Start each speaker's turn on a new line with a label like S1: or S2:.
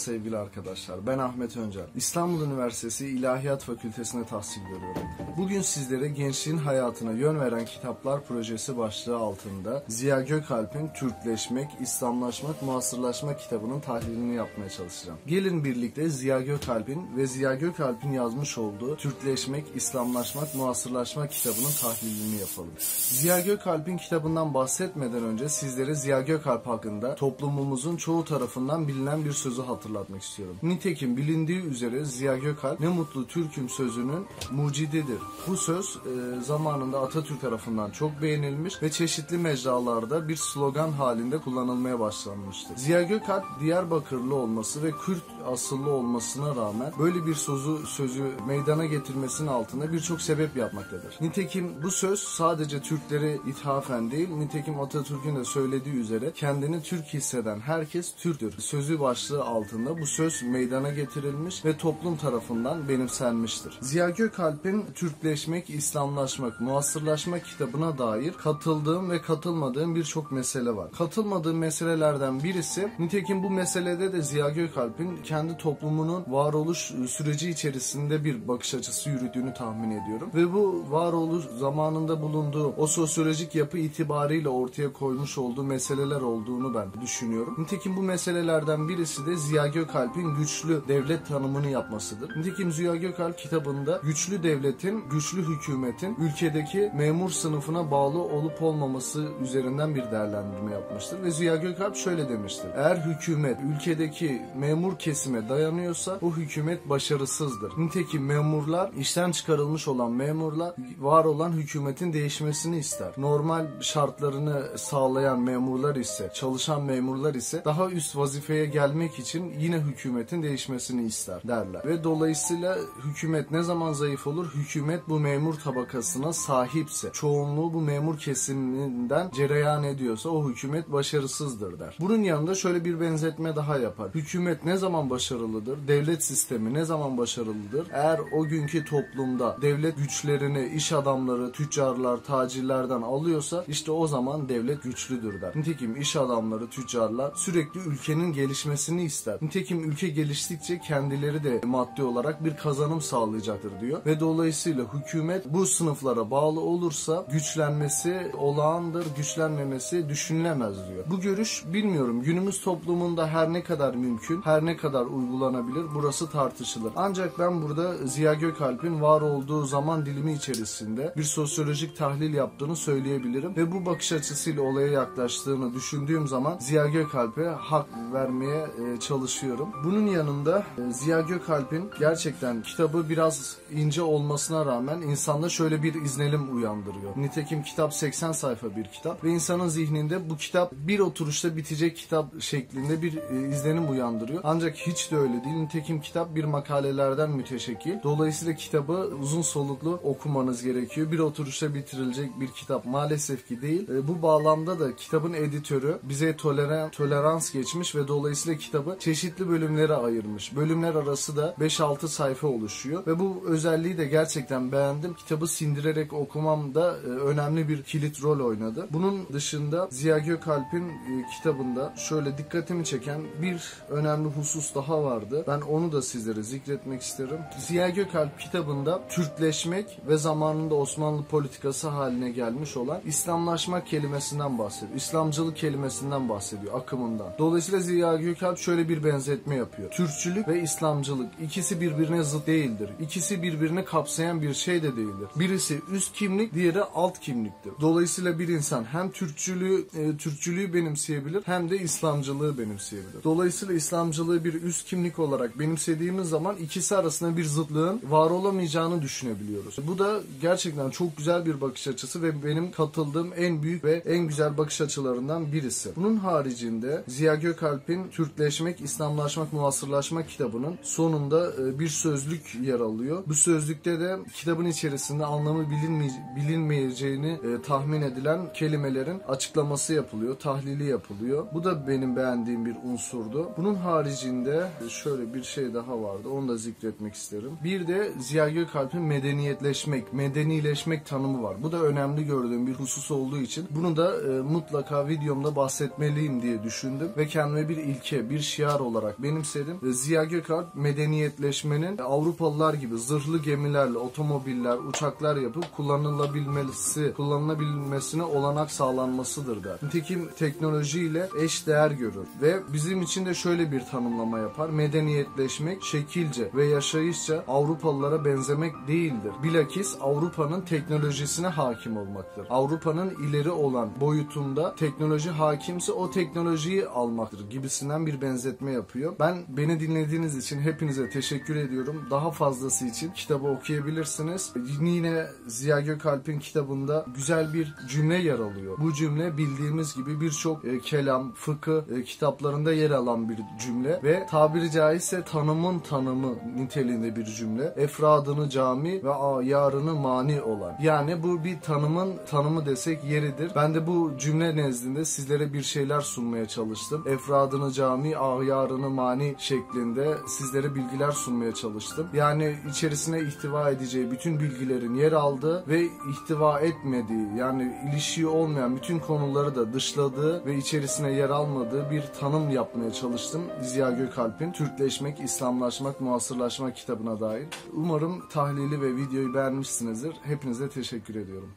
S1: sevgili arkadaşlar. Ben Ahmet Öncel. İstanbul Üniversitesi İlahiyat Fakültesine tahsil görüyorum. Bugün sizlere gençliğin hayatına yön veren kitaplar projesi başlığı altında Ziya Gökalp'in Türkleşmek, İslamlaşmak, Muasırlaşmak kitabının tahlilini yapmaya çalışacağım. Gelin birlikte Ziya Gökalp'in ve Ziya Gökalp'in yazmış olduğu Türkleşmek, İslamlaşmak, Muasırlaşmak kitabının tahlilini yapalım. Ziya Gökalp'in kitabından bahsetmeden önce sizlere Ziya Gökalp hakkında toplumumuzun çoğu tarafından bilinen bir sözü hatırlatmak istiyorum. Nitekim bilindiği üzere Ziya Gökalp ne mutlu Türk'üm sözünün mucididir. Bu söz e, zamanında Atatürk tarafından çok beğenilmiş ve çeşitli mecralarda bir slogan halinde kullanılmaya başlanmıştır. Ziya Gökalp Diyarbakırlı olması ve Kürt asıllı olmasına rağmen böyle bir sözü sözü meydana getirmesinin altında birçok sebep yapmaktadır. Nitekim bu söz sadece Türklere ithafen değil, nitekim Atatürk'ün de söylediği üzere kendini Türk hisseden herkes Türktür. Sözü başlığı altında bu söz meydana getirilmiş ve toplum tarafından benimsenmiştir. Ziya Gökalp'in Türkleşmek, İslamlaşmak, Muasırlaşmak kitabına dair katıldığım ve katılmadığım birçok mesele var. Katılmadığım meselelerden birisi, nitekim bu meselede de Ziya Gökalp'in kendi toplumunun varoluş süreci içerisinde bir bakış açısı yürüdüğünü tahmin ediyorum. Ve bu varoluş zamanında bulunduğu o sosyolojik yapı itibariyle ortaya koymuş olduğu meseleler olduğunu ben düşünüyorum. Nitekim bu meselelerden birisi de Ziya Gökalp'in güçlü devlet tanımını yapmasıdır. Nitekim Ziya Gökalp kitabında güçlü devletin, güçlü hükümetin ülkedeki memur sınıfına bağlı olup olmaması üzerinden bir değerlendirme yapmıştır. Ve Ziya Gökalp şöyle demiştir. Eğer hükümet ülkedeki memur kesime dayanıyorsa o hükümet başarısızdır. Nitekim memurlar, işten çıkarılmış olan memurlar var olan hükümetin değişmesini ister. Normal şartlarını sağlayan memurlar ise, çalışan memurlar ise daha üst vazifeye gelmek için yine hükümetin değişmesini ister derler. Ve dolayısıyla hükümet ne zaman zayıf olur? Hükümet bu memur tabakasına sahipse, çoğunluğu bu memur kesiminden cereyan ediyorsa o hükümet başarısızdır der. Bunun yanında şöyle bir benzetme daha yapar. Hükümet ne zaman başarılıdır? Devlet sistemi ne zaman başarılıdır? Eğer o günkü toplumda devlet güçlerini iş adamları, tüccarlar, tacirlerden alıyorsa işte o zaman devlet güçlüdür der. Nitekim iş adamları, tüccarlar sürekli ülkenin gelişmesini ister. Nitekim ülke geliştikçe kendileri de maddi olarak bir kazanım sağlayacaktır diyor. Ve dolayısıyla hükümet bu sınıflara bağlı olursa güçlenmesi olağandır, güçlenmemesi düşünülemez diyor. Bu görüş bilmiyorum günümüz toplumunda her ne kadar mümkün, her ne kadar uygulanabilir burası tartışılır. Ancak ben burada Ziya Gökalp'in var olduğu zaman dilimi içerisinde bir sosyolojik tahlil yaptığını söyleyebilirim ve bu bakış açısıyla olaya yaklaştığını düşündüğüm zaman Ziya Gökalp'e hak vermeye e, çalışıyorum. Bunun yanında e, Ziya Gökalp'in gerçekten kitabı biraz ince olmasına rağmen insanda şöyle bir izlenim uyandırıyor. Nitekim kitap 80 sayfa bir kitap ve insanın zihninde bu kitap bir oturuşta bitecek kitap şeklinde bir e, izlenim uyandırıyor. Ancak hiç de öyle değil. Nitekim kitap bir makalelerden müteşekkil. Dolayısıyla kitabı uzun soluklu okumanız gerekiyor. Bir oturuşta bitirilecek bir kitap maalesef ki değil. E, bu bağlamda da kitabın editörü bize toleran, tolerans geçmiş ve dolayısıyla kitabı çeşitli bölümlere ayırmış. Bölümler arası da 5-6 sayfa oluşuyor ve bu özelliği de gerçekten beğendim. Kitabı sindirerek okumam da e, önemli bir kilit rol oynadı. Bunun dışında Ziya Gökalp'in e, kitabında şöyle dikkatimi çeken bir önemli husus daha vardı. Ben onu da sizlere zikretmek isterim. Ziya Gökalp kitabında Türkleşmek ve zamanında Osmanlı politikası haline gelmiş olan İslamlaşmak kelimesinden bahsediyor. İslamcılık kelimesinden bahsediyor, akımından. Dolayısıyla Ziya Gökalp şöyle bir benzetme yapıyor. Türkçülük ve İslamcılık ikisi birbirine zıt değildir. İkisi birbirini kapsayan bir şey de değildir. Birisi üst kimlik, diğeri alt kimliktir. Dolayısıyla bir insan hem Türkçülüğü e, Türkçülüğü benimseyebilir hem de İslamcılığı benimseyebilir. Dolayısıyla İslamcılığı bir üst kimlik olarak benimsediğimiz zaman ikisi arasında bir zıtlığın var olamayacağını düşünebiliyoruz. Bu da gerçekten çok güzel bir bakış açısı ve benim katıldığım en büyük ve en güzel bakış açılarından birisi. Bunun haricinde Ziya Gökalp'in Türkleşmek, İslamlaşmak, Muasırlaşmak kitabının sonunda e, bir sözlük yer alıyor. Bu sözlükte de kitabın içerisinde anlamı bilinmeye- bilinmeyeceğini e, tahmin edilen kelimelerin açıklaması yapılıyor, tahlili yapılıyor. Bu da benim beğendiğim bir unsurdu. Bunun haricinde de şöyle bir şey daha vardı. Onu da zikretmek isterim. Bir de Ziya Gökalp'in medeniyetleşmek, medenileşmek tanımı var. Bu da önemli gördüğüm bir husus olduğu için bunu da e, mutlaka videomda bahsetmeliyim diye düşündüm ve kendime bir ilke, bir şiar olarak benimsedim. Ziya Gökalp medeniyetleşmenin Avrupalılar gibi zırhlı gemilerle otomobiller, uçaklar yapıp kullanılabilmesi, kullanılabilmesine olanak sağlanmasıdır der. Nitekim teknolojiyle eş değer görür ve bizim için de şöyle bir tanımlama yapar. Medeniyetleşmek şekilce ve yaşayışça Avrupalılara benzemek değildir. Bilakis Avrupa'nın teknolojisine hakim olmaktır. Avrupa'nın ileri olan boyutunda teknoloji hakimse o teknolojiyi almaktır gibisinden bir benzetme yapıyor. Ben beni dinlediğiniz için hepinize teşekkür ediyorum. Daha fazlası için kitabı okuyabilirsiniz. Yine Ziya Gökalp'in kitabında güzel bir cümle yer alıyor. Bu cümle bildiğimiz gibi birçok e, kelam, fıkıh e, kitaplarında yer alan bir cümle ve tabiri caizse tanımın tanımı niteliğinde bir cümle. Efradını cami ve ayarını mani olan. Yani bu bir tanımın tanımı desek yeridir. Ben de bu cümle nezdinde sizlere bir şeyler sunmaya çalıştım. Efradını cami, ayarını mani şeklinde sizlere bilgiler sunmaya çalıştım. Yani içerisine ihtiva edeceği bütün bilgilerin yer aldığı ve ihtiva etmediği yani ilişiği olmayan bütün konuları da dışladığı ve içerisine yer almadığı bir tanım yapmaya çalıştım. Ziya Gökalp'in Türkleşmek, İslamlaşmak, Muasırlaşmak kitabına dair. Umarım tahlili ve videoyu beğenmişsinizdir. Hepinize teşekkür ediyorum.